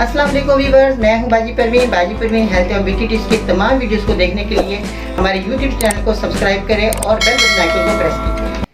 वालेकुम व्यूवर्स मैं हूँ Baji Parveen. Baji Parveen health and beauty tips की तमाम वीडियोस को देखने के लिए हमारे यूट्यूब चैनल को सब्सक्राइब करें और बेल बटन आइकन को प्रेस कीजिए।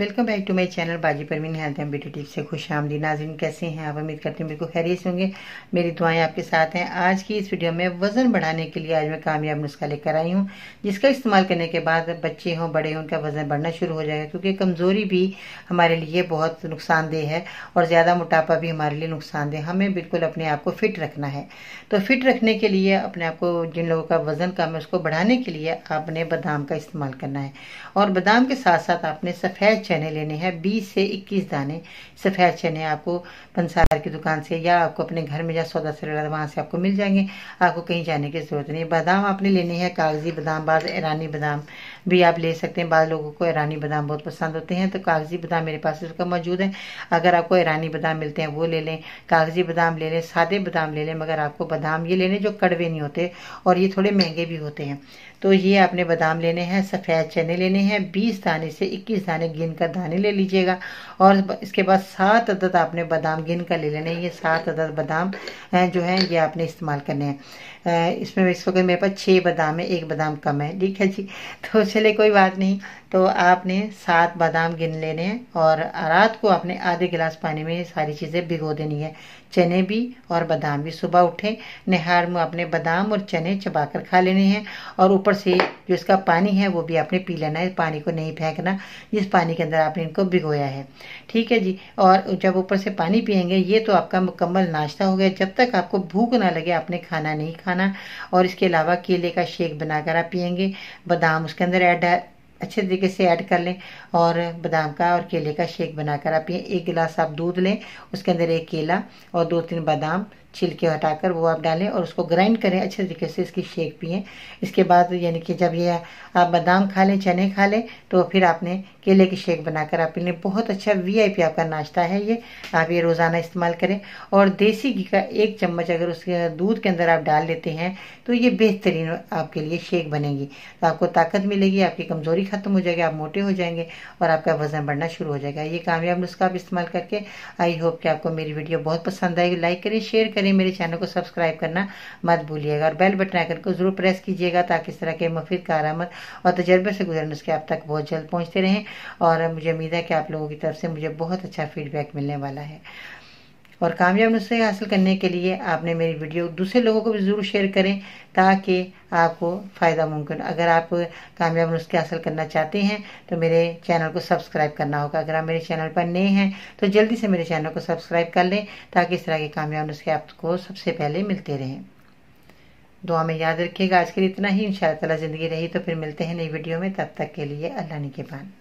Welcome back to my channel Baji Parveen health and beauty tips से खुश आमदी नाजिन कैसे हैं आप? उम्मीद करते हैं बिल्कुल खैरियत होंगे। मेरी दुआएँ आपके साथ हैं। आज की इस वीडियो में वज़न बढ़ाने के लिए आज मैं कामयाब नुस्खा लेकर आई हूँ, जिसका इस्तेमाल करने के बाद बच्चे हों, बड़े हों, उनका वज़न बढ़ना शुरू हो जाएगा, क्योंकि कमज़ोरी भी हमारे लिए बहुत नुकसानदेह है और ज़्यादा मोटापा भी हमारे लिए नुकसानदेह हमें बिल्कुल अपने आप को फिट रखना है। तो फिट रखने के लिए अपने आप को, जिन लोगों का वज़न कम है, उसको बढ़ाने के लिए आपने बादाम का इस्तेमाल करना है। और बादाम के साथ साथ आपने सफ़ेद चने लेने हैं 20 से 21 दाने। सफ़ेद चने आपको पंसार की दुकान से या आपको अपने घर में या सौदा से वहाँ से आपको मिल जाएँगे। आपको कहीं जाने की ज़रूरत नहीं बादाम आपने लेने हैं, कागज़ी बादाम बाद ईरानी बादाम। भी आप ले सकते हैं। बाद लोगों को ईरानी बादाम बहुत पसंद होते हैं तो कागज़ी बादाम मेरे पास इसका मौजूद है। अगर आपको ईरानी बादाम मिलते हैं, वो ले लें। कागज़ी बादाम ले लें, सादे बादाम ले लें, मगर आपको बादाम ये लेने जो कड़वे नहीं होते और ये थोड़े महँगे भी होते हैं। तो ये आपने बादाम लेने हैं, सफ़ेद चने लेने हैं 20 दाने से 21 दाने गिन कर दाने ले लीजिएगा। और इसके बाद सात अदद आपने बादाम गिन कर ले लेने ये सात अदद बादाम जो है, ये आपने इस्तेमाल करने हैं। इसमें इस वक्त मेरे पास छः बादाम है, एक बादाम कम है। ठीक है जी? तो चले कोई बात नहीं। तो आपने सात बादाम गिन लेने हैं और रात को आपने आधे गिलास पानी में सारी चीज़ें भिगो देनी है। चने भी और बादाम भी। सुबह उठे, नहार में आपने बादाम और चने चबाकर खा लेने हैं और ऊपर से जो इसका पानी है, वो भी आपने पी लेना है, पानी को नहीं फेंकना, जिस पानी के अंदर आपने इनको भिगोया है। ठीक है जी? और जब ऊपर से पानी पियेंगे, ये तो आपका मुकम्मल नाश्ता हो गया। जब तक आपको भूख ना लगे, आपने खाना नहीं खाना। और इसके अलावा केले का शेक बनाकर आप पियेंगे, बादाम उसके अंदर ऐड, अच्छे तरीके से ऐड कर लें। और बादाम का और केले का शेक बनाकर आप पिए एक गिलास आप दूध लें, उसके अंदर एक केला और दो तीन बादाम। छिलके हटाकर वो आप डालें और उसको ग्राइंड करें, अच्छे तरीके से इसकी शेक पिए। इसके बाद यानी कि जब ये आप बादाम खा लें, चने खा लें तो फिर आपने केले की शेक बनाकर आप लें बहुत अच्छा वीआईपी आपका नाश्ता है ये। आप ये रोज़ाना इस्तेमाल करें। और देसी घी का एक चम्मच अगर उसके दूध के अंदर आप डाल लेते हैं तो ये बेहतरीन आपके लिए शेक बनेगी। तो आपको ताकत मिलेगी, आपकी कमज़ोरी ख़त्म हो जाएगी, आप मोटे हो जाएँगे और आपका वज़न बढ़ना शुरू हो जाएगा। ये कामयाब नुस्खा आप इस्तेमाल करके। आई होप कि आपको मेरी वीडियो बहुत पसंद आएगी लाइक करें शेयर करें। करें मेरे चैनल को सब्सक्राइब करना मत भूलिएगा और बेल बटन आइकन को ज़रूर प्रेस कीजिएगा ताकि इस तरह के मुफीद कारामद और तजर्बे से गुजरने उसके आप तक बहुत जल्द पहुँचते रहें। और मुझे उम्मीद है कि आप लोगों की तरफ़ से मुझे बहुत अच्छा फीडबैक मिलने वाला है। और कामयाब नुस्खे हासिल करने के लिए आपने मेरी वीडियो दूसरे लोगों को भी ज़रूर शेयर करें ताकि आपको फ़ायदा मुमकिन अगर आप कामयाब नुस्खे हासिल करना चाहते हैं तो मेरे चैनल को सब्सक्राइब करना होगा। अगर आप मेरे चैनल पर नए हैं तो जल्दी से मेरे चैनल को सब्सक्राइब कर लें ताकि इस तरह के कामयाब नुस्खे आपको सबसे पहले मिलते रहें। दुआ में याद रखिएगा। आज के लिए इतना ही। इन ताला ज़िंदगी रही तो फिर मिलते हैं नई वीडियो में। तब तक के लिए अल्लाह पान